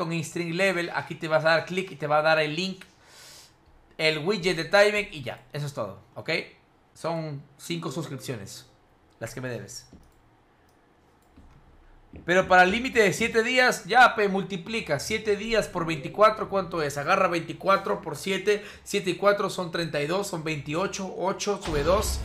con string level. Aquí te vas a dar clic y te va a dar el link, el widget de timing y ya. Eso es todo, ¿ok? Son 5 suscripciones las que me debes. Pero para el límite de 7 días, ya pe, multiplica. 7 días por 24, ¿cuánto es? Agarra 24 por 7. 7 y 4 son 32, son 28. 8 sube 2.